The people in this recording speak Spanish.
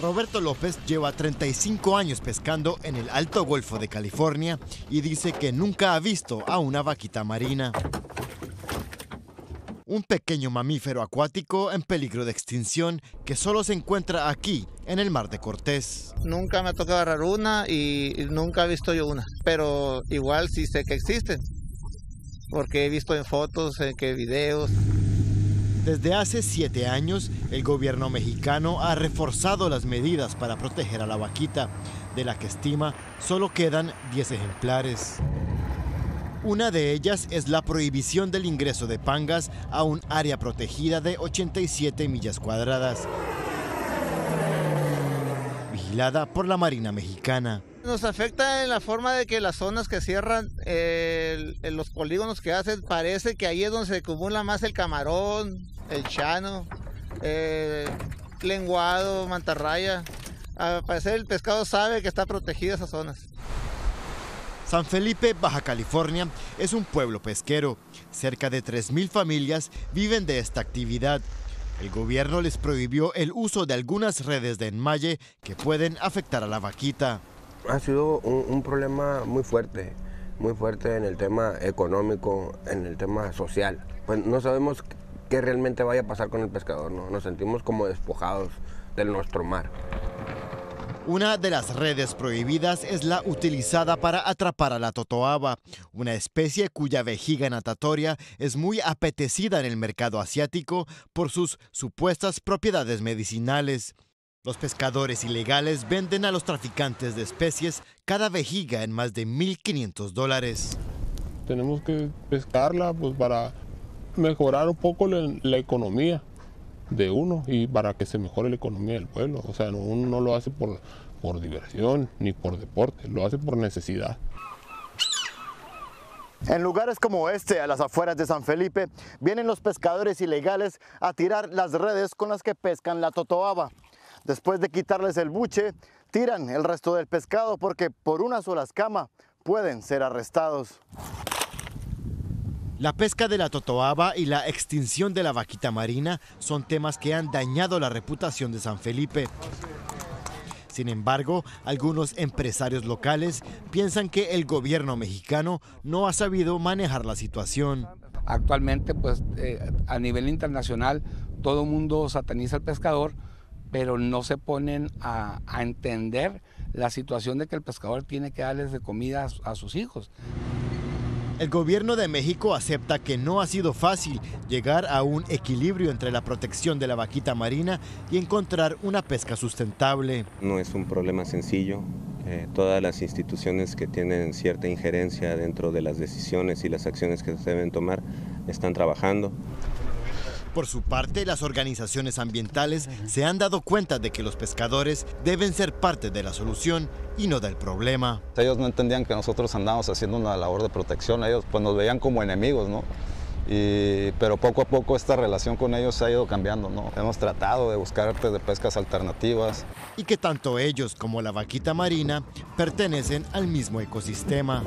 Roberto López lleva 35 años pescando en el Alto Golfo de California y dice que nunca ha visto a una vaquita marina. Un pequeño mamífero acuático en peligro de extinción que solo se encuentra aquí, en el Mar de Cortés. Nunca me ha tocado agarrar una y nunca he visto yo una, pero igual sí sé que existen, porque he visto en fotos, en que videos. Desde hace siete años, el gobierno mexicano ha reforzado las medidas para proteger a la vaquita, de la que estima solo quedan 10 ejemplares. Una de ellas es la prohibición del ingreso de pangas a un área protegida de 87 millas cuadradas, vigilada por la Marina Mexicana. Nos afecta en la forma de que las zonas que cierran, eh, los polígonos que hacen, parece que ahí es donde se acumula más el camarón, el chano, eh, lenguado, mantarraya. Al parecer el pescado sabe que está protegida esas zonas. San Felipe, Baja California, es un pueblo pesquero. Cerca de 3.000 familias viven de esta actividad. El gobierno les prohibió el uso de algunas redes de enmalle que pueden afectar a la vaquita ha sido un, problema muy fuerte, muy fuerte en el tema económico, en el tema social. Pues no sabemos qué realmente vaya a pasar con el pescador, ¿no? nos sentimos como despojados de nuestro mar. Una de las redes prohibidas es la utilizada para atrapar a la totoaba, una especie cuya vejiga natatoria es muy apetecida en el mercado asiático por sus supuestas propiedades medicinales. Los pescadores ilegales venden a los traficantes de especies cada vejiga en más de 1.500 dólares. Tenemos que pescarla pues, para mejorar un poco la, economía de uno y para que se mejore la economía del pueblo. O sea, uno no lo hace por, por diversión ni por deporte, lo hace por necesidad. En lugares como este, a las afueras de San Felipe, vienen los pescadores ilegales a tirar las redes con las que pescan la totoaba. Después de quitarles el buche, tiran el resto del pescado porque por una sola escama pueden ser arrestados. La pesca de la totoaba y la extinción de la vaquita marina son temas que han dañado la reputación de San Felipe. Sin embargo, algunos empresarios locales piensan que el gobierno mexicano no ha sabido manejar la situación. Actualmente, pues eh, a nivel internacional, todo el mundo sataniza al pescador, pero no se ponen a, entender la situación de que el pescador tiene que darles de comida a, a sus hijos. El gobierno de México acepta que no ha sido fácil llegar a un equilibrio entre la protección de la vaquita marina y encontrar una pesca sustentable. No es un problema sencillo. Eh, todas las instituciones que tienen cierta injerencia dentro de las decisiones y las acciones que se deben tomar están trabajando. Por su parte, las organizaciones ambientales se han dado cuenta de que los pescadores deben ser parte de la solución y no del problema. Ellos no entendían que nosotros andábamos haciendo una labor de protección, ellos pues nos veían como enemigos, ¿no? pero poco a poco esta relación con ellos ha ido cambiando, ¿no? Hemos tratado de buscar artes de pescas alternativas. Y que tanto ellos como la vaquita marina pertenecen al mismo ecosistema.